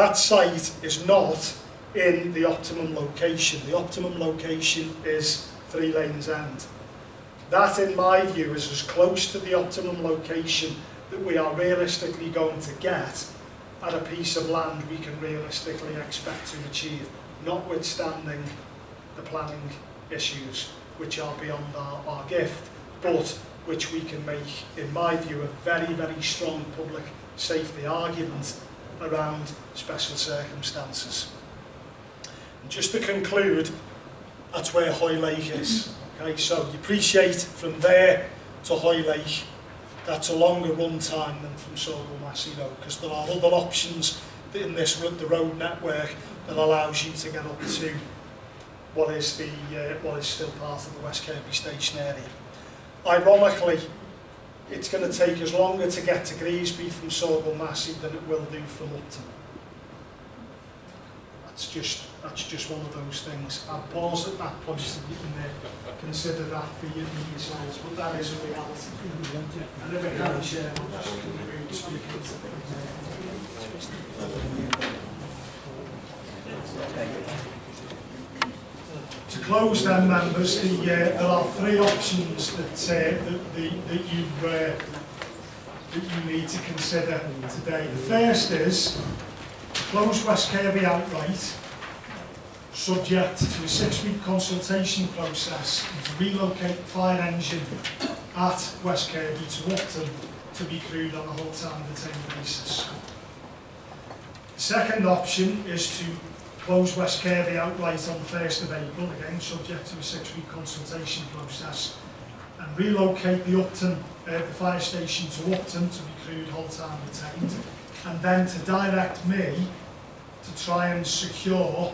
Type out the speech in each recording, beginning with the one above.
that site is not in the optimum location. The optimum location is Three Lanes End. That, in my view, is as close to the optimum location that we are realistically going to get at a piece of land we can realistically expect to achieve, notwithstanding the planning issues which are beyond our, our gift, but which we can make, in my view, a very, very strong public safety argument around special circumstances. And just to conclude, that's where Hoy Lake is. Okay, so you appreciate from there to Hoy Lake, that's a longer run time than from Sorgo Massey Road, because there are other options in this the road network that allows you to get up to what is the uh, what is still part of the West Kirby station area. Ironically, it's going to take us longer to get to Greasby from Saughall Massie than it will do from Upton. That's just that's just one of those things. I'll pause at that point so you can uh, consider that for your, yourselves, but that is a reality. I can share, close then, members, the, uh, there are three options that, uh, that, the, that, you, uh, that you need to consider today. The first is close West Kirby outright, subject to a six-week consultation process to relocate the fire engine at West Kirby to Upton to be crewed on a whole-time detained basis. The second option is to close West Kirby outright on the 1st of April, again subject to a six-week consultation process, and relocate the Upton, uh, the fire station to Upton to be crewed whole-time detained, and then to direct me to try and secure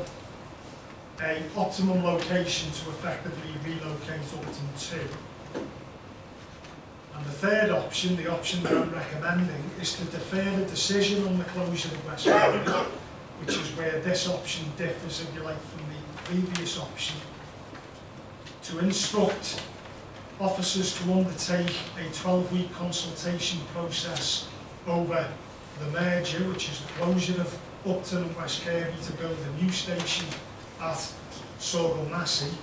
a optimum location to effectively relocate Upton to. And the third option, the option that I'm recommending, is to defer the decision on the closure of West Kirby which is where this option differs, if you like, from the previous option, to instruct officers to undertake a 12-week consultation process over the merger, which is the closure of Upton and West Kirby to build a new station at Saughall Massie,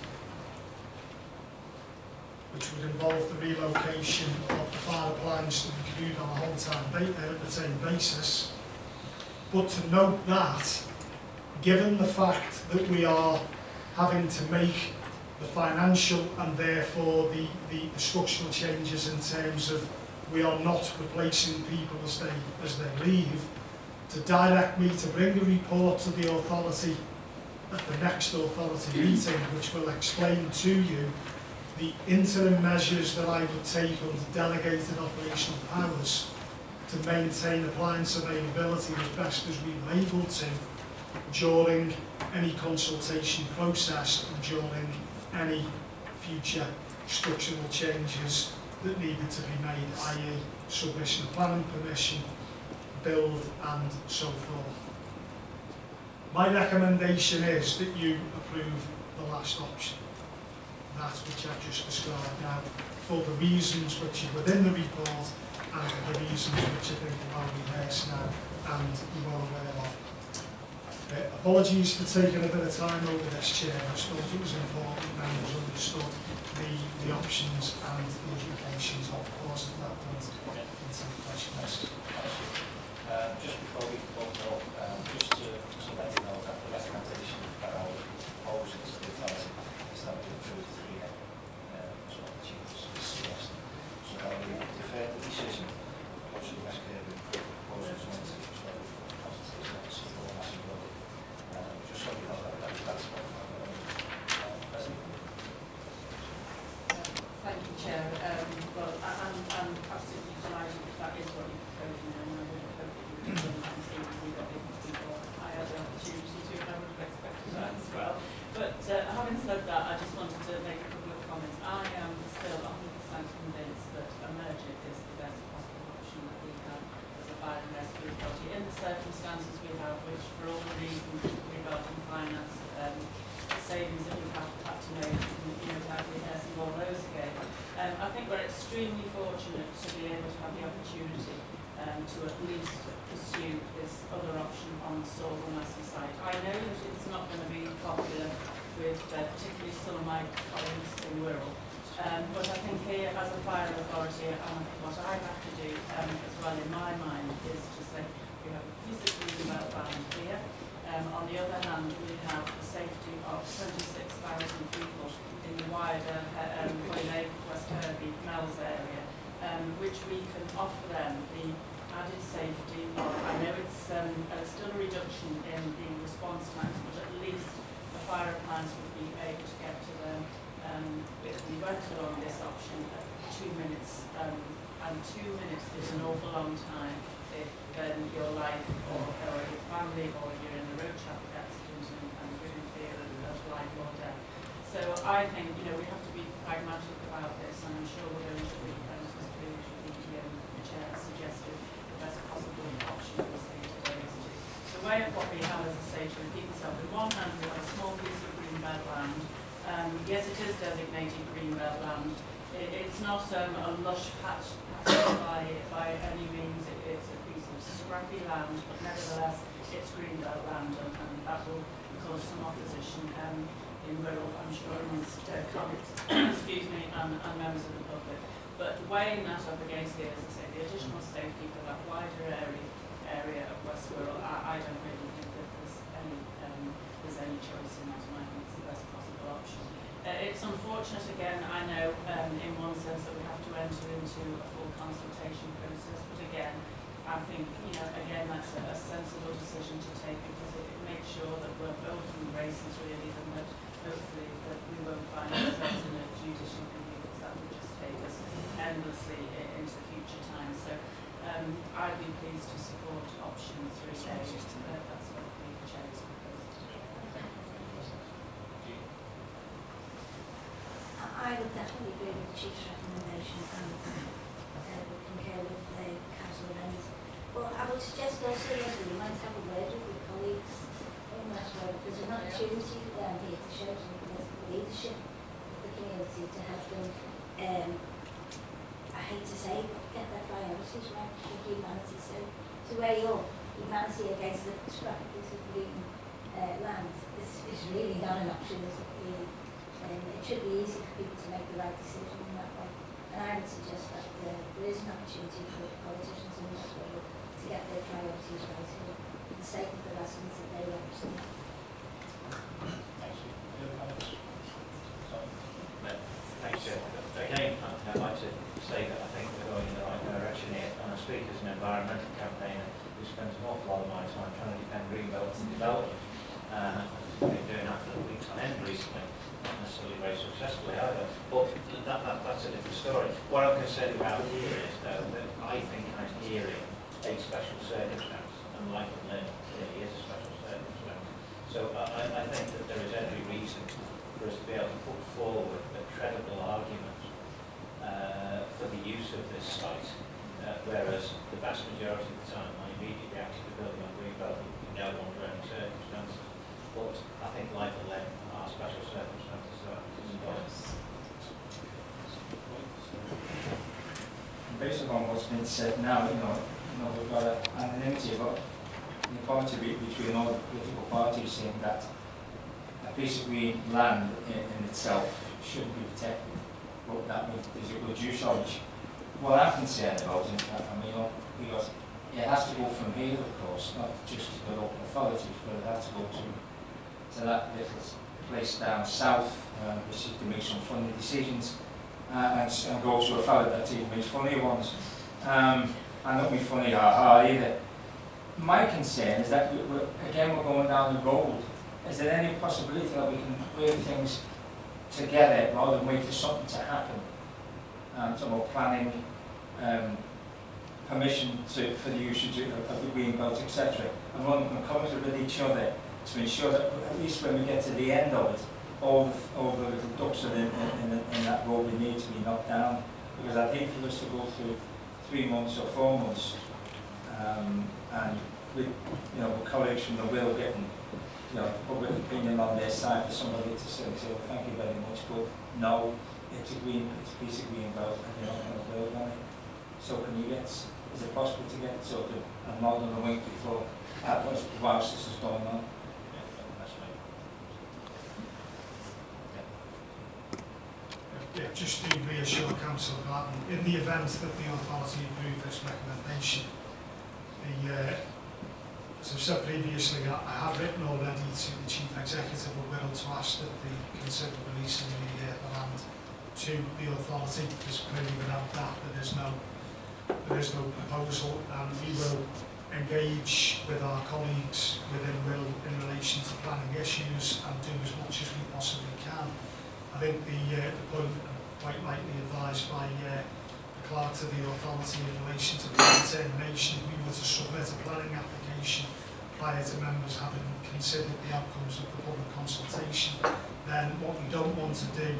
which would involve the relocation of the fire appliance to be crewed on a whole-time uh, same basis, but to note that, given the fact that we are having to make the financial and therefore the, the, the structural changes in terms of we are not replacing people as they, as they leave, to direct me to bring a report to the authority at the next authority meeting, which will explain to you the interim measures that I would take under delegated operational powers to maintain appliance availability as best as we were able to during any consultation process and during any future structural changes that needed to be made, i.e. submission of planning permission, build and so forth. My recommendation is that you approve the last option, that which I've just described now, for the reasons which are within the report and the reasons which I think are well rehearsed now and you are aware of. Uh, apologies for taking a bit of time over this chair. I thought it was important members understood the, the options and the implications of course at that point into the questions. Uh, just before we close up, um, just to, to let you know that the recommendation that I would propose to the authority is that we approve the extremely fortunate to be able to have the opportunity um, to at least pursue this other option on on Western side. I know that it's not going to be popular with uh, particularly some of my colleagues in Wirral, um, but I think here as a fire authority, um, what I have to do um, as well in my mind is to say we have a green belt land here. Um, on the other hand, we have the safety of 26,000 people in the wider uh, um, West Kirby, Meols area, um, which we can offer them the added safety. I know it's um, uh, still a reduction in the response times, but at least the fire plants would be able to get to them um, if we went along this option at two minutes. Um, and two minutes is an awful long time if then your life or, or your family or you're in a road traffic accident and, and in fear of, of life or death. So I think, you know, we have to be pragmatic about this and I'm sure we're going to be, Mr. Cleary, the, the chair suggested, the best possible option for the state today is to, to weigh up what we have as a state to repeat itself. On one hand, we have a small piece of green belt land. Um, yes, it is designated green belt land. It, it's not um, a lush patch, by, by any means. It, it's a of scrappy land, but nevertheless, it's green belt land and, and that will cause some opposition um, in Wirral, I'm sure, amongst uh, colleagues, excuse me, and, and members of the public. But weighing that up against the, as I say, the additional safety for that wider area, area of West Wirral, I, I don't really think that there's any, um, there's any choice in that, and I think it's the best possible option. Uh, it's unfortunate, again, I know, um, in one sense that we have to enter into a full consultation process, but again, I think, you know, again, that's a, a sensible decision to take because it, it makes sure that we're both embraces really and that hopefully that we won't find ourselves in a judicial review because that would just take us endlessly i- into future times. So um, I'd be pleased to support option three A. Uh, that's what the chair has proposed. I I would definitely agree with the chief's recommendation and uh, would concur with the council But I would suggest also that we might have a word with the colleagues in that road. There's an opportunity for them here to show some political leadership of the community to help them, um, I hate to say, get their priorities right for humanity. So to weigh up humanity against the piece of green uh, land is, is really not an option, it? Um, it should be easy for people to make the right decision in that way. And I would suggest that uh, there is an opportunity for politicians in Wirral to get their priorities right here sake of the residents that they? Sorry. Thanks, Chair. Again, I'd like to say that I think we're going in the right direction here. And I speak as an environmental campaigner who spends an awful lot of my time trying to defend green belts and development. Uh, I've been doing that for weeks on end recently, not necessarily very successfully either. But that, that, that's a different story. What I'm concerned about here is though that I think I'm hearing a special circumstance, and life and limb clearly is a special circumstance. So I, I I think that there is every reason for us to be able to put forward a credible argument uh, for the use of this site, uh, whereas the vast majority of the time my immediate reaction to building on Greenbelt would be no under any circumstances. But I think life and limb are special circumstances, so it's important. based upon what's been said now, you know, you know, we've got a- anonymity of inequality be- between all the political parties saying that a piece of green land in, in itself shouldn't be protected, but that means there's a good use of it. What I'm concerned about, in fact, I mean, because it has to go from here, of course, not just to the local authorities, but it has to go to, to that little place down south, um, which is to make some funny decisions uh, and, and go to a fellow that even makes funny ones. Um, and not be funny ha ha either. My concern is that we, we're, again we're going down the road. Is there any possibility that we can bring things together rather than wait for something to happen? Um, more planning, um, permission to, for the usage of, the green belt, etc. And can come with each other to ensure that at least when we get to the end of it, all the, all the little ducks in, in, in, in that road we need to be knocked down. Because I think for us to go through three months or four months, um, and with, you know, colleagues from the will getting, you know, public opinion on their side for somebody to say, well, thank you very much, but no, it's a green, it's a piece of green belt and you're not going to build on it. So can you get is it possible to get sort of a nod and a wink before, uh, whilst whilst this is going on? Yeah, that's right. Yeah, just to reassure council that in the event that the authority approve this recommendation, the, uh, as I've said previously, I I have written already to the chief executive of Wirral to ask that they consider releasing the, uh, the land to the authority, because clearly without that, there is no, there is no proposal, and we will engage with our colleagues within Wirral in relation to planning issues and do as much as we possibly can. I think the, uh, the point quite rightly advised by uh, the clerk to the authority in relation to the determination, if we were to submit a planning application prior to members having considered the outcomes of the public consultation, then what we don't want to do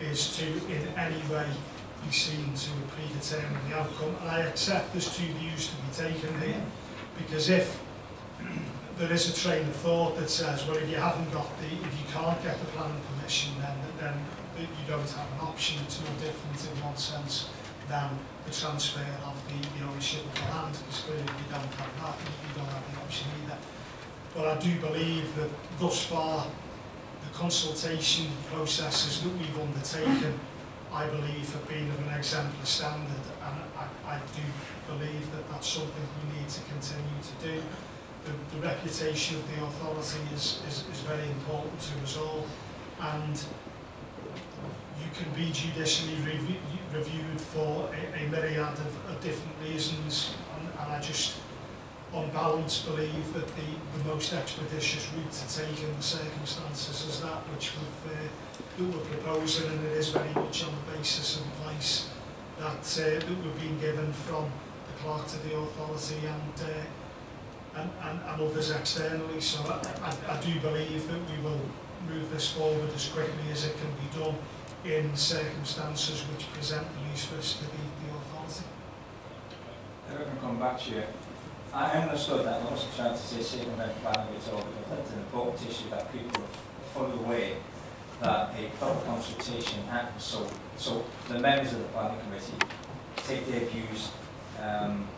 is to in any way be seen to predetermine the outcome. And I accept there's two views to be taken here, because if there is a train of thought that says, well, if you haven't got the, if you can't get the planning permission, then, then you don't have an option. It's no different in one sense than the transfer of the, the ownership of the land, because clearly you don't have that, you don't have the option either. But I do believe that thus far, the consultation processes that we've undertaken, I believe have been of an exemplar standard, and I, I do believe that that's something we need to continue to do the, the reputation of the authority is, is, is very important to us all and you can be judicially revi reviewed for a, a myriad of, of different reasons and, and I just on balance believe that the, the most expeditious route to take in the circumstances is that which we've, uh, that we're proposing and it is very much on the basis of advice that, uh, that we're being given from the clerk to the authority and uh, and, and, and others externally. So I, I, I do believe that we will move this forward as quickly as it can be done in circumstances which present the least risk to the, the authority. If I can come back to you, I understood that, I wasn't trying to say circumvent planning at all, but that's an important issue that people are fully aware that a public consultation happens, so, so the members of the planning committee take their views um,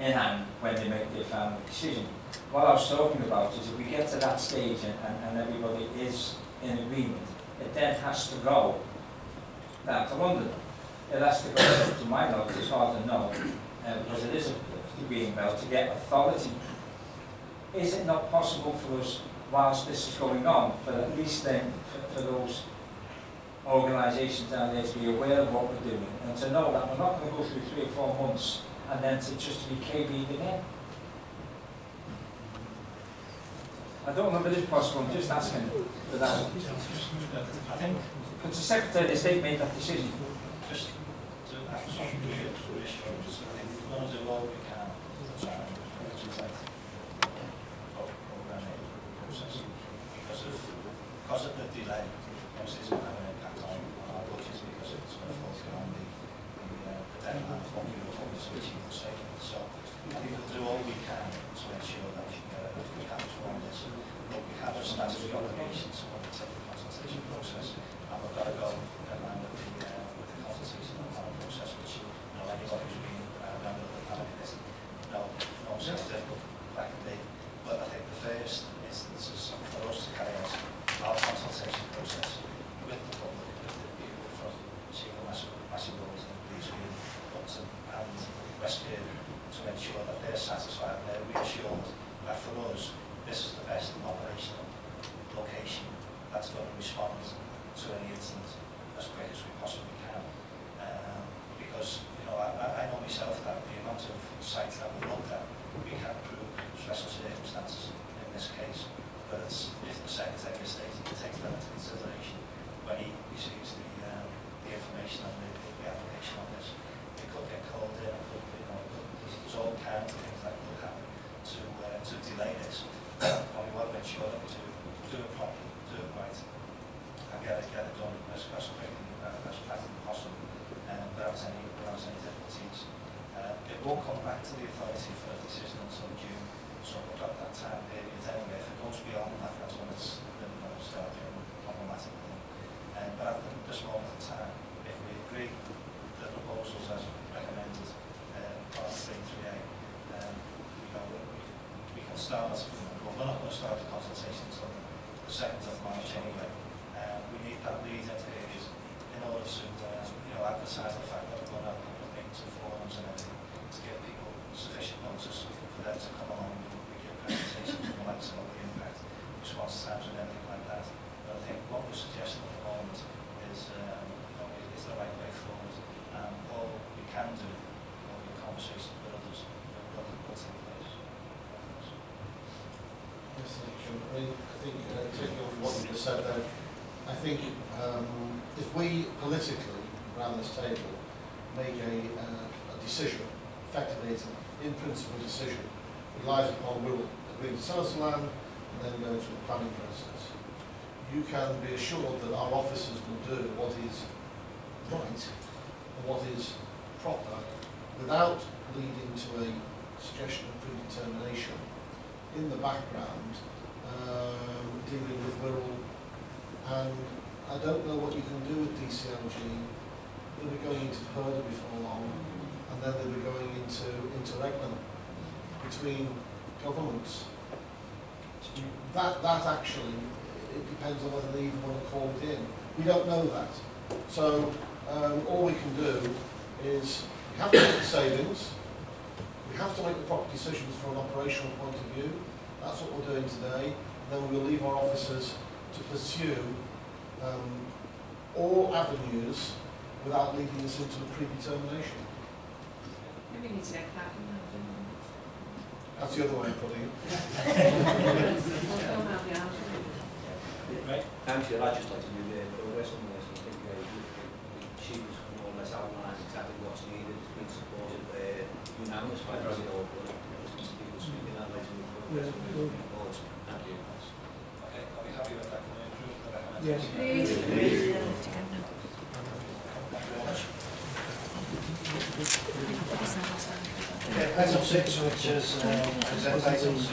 in hand when they make their final decision. What I was talking about is if we get to that stage and, and, and everybody is in agreement, it then has to go down to London. Has to to my knowledge, it's hard to uh, because it is a green belt, to get authority. Is it not possible for us, whilst this is going on, for at least then, for, for those organisations down there to be aware of what we're doing, and to know that we're not going to go through three or four months and then to just be KB'd again. I don't know if it is possible, I'm just asking for that. I think Could the Secretary of State make that decision? just to have some reassurance, I think we want to do all we can to try and programming process. Because of, because of the delay, obviously it's going to have an impact on on our budget because it's going to fall beyond the, the, uh, deadline of what we were hoping to achieve. So I think we'll do all we can to ensure that we, uh, have a statutory obligation to undertake the consultation process and we've got to go in line with the, uh, with the consultation and planning process, which, you know, anybody who's been uh, a member of the planning is, no, no sense difficult back in the day. But I think the first instance is for us to carry out our consultation process with the public, with the people from single massive, massive roads and these being Upton and Westfield to ensure that they're satisfied and they're reassured that for us, this is the best operational location that's to respond to any incident as quick as we possibly can. Um, because, you know, I, I- know myself that the amount of sites that we looked at, we can prove special circumstances in this case. But if the Secretary of State takes that into consideration when he receives the, um, the information on the, the application on this, it could get called in, it could, you know, could- there's all kinds of things that could happen to, uh, to delay this. And we want to make sure that we do, do it properly, ik ga ik get it, get it done as, as quickly uh, as, as possible and without any, without any difficulties. Uh, it will come back to the authority for a decision until June, so we've got that time period anyway. If it goes beyond that, that's when it's been going problematic. Um, but I think at this moment in time, if we agree the proposals as recommended um, part 3.3a, um, we, can we, we can start, we're not going to start the consultation until the second of March anyway. Uh, we need that lead-in period in order to, uh, you know, advertise the fact that we're going to have public meetings and forums and everything to give people sufficient notice for them to come along with your presentation and the likes of the impact, response times and everything like that. But I think what we're suggesting at the moment is, um, you know, is the right way forward. And all we can do, all the conversations with others, will will take place. Yes, thank you. I mean, I think, uh, taking said there, I think um, if we politically, around this table, make a, uh, a decision, effectively it's an in-principle decision, it relies upon Wirral agree to sell us land and then go through the planning process. You can be assured that our officers will do what is right and what is proper without leading to a suggestion of predetermination in the background um, dealing with Wirral and I don't know what you can do with DCLG. They'll be going into purdah before long and then they'll be going into, interregnum between governments. That, that actually, it depends on whether they even want to call it in. We don't know that. So um, all we can do is we have to make the savings, we have to make the proper decisions from an operational point of view. That's what we're doing today. Then we'll leave our officers to pursue um, all avenues without leading us into a predetermination. Maybe we need to get cracking now, don't we? That's the other way of putting it. We'll film out the hours. Right? Councillor, I'd just like to move there, progress on this, I think uh, she was more or less outlined exactly what's needed, it's been supported uh, unanimous by the CEO, but there's some people speaking that way to move forward, so moving forward. Thank you. Okay, I'll be happy with that. Can I approve the Yes. Okay, item six, which is, uh, consent items.